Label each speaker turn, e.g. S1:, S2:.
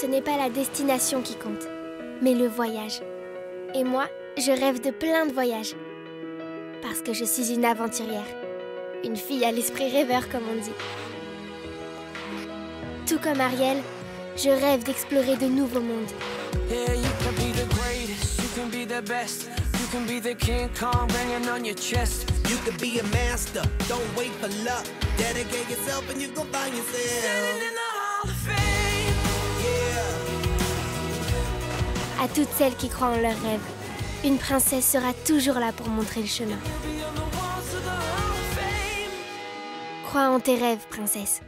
S1: Ce n'est pas la destination qui compte, mais le voyage. Et moi, je rêve de plein de voyages. Parce que je suis une aventurière. Une fille à l'esprit rêveur, comme on dit. Tout comme Ariel, je rêve d'explorer de nouveaux mondes.
S2: Yeah, you can be the greatest, you can be the best. You can be the King Kong banging on your chest.
S3: You could be a master, don't wait for luck. Dedicate yourself and you gon' find yourself.
S1: À toutes celles qui croient en leurs rêves, une princesse sera toujours là pour montrer le chemin. Crois en tes rêves, princesse.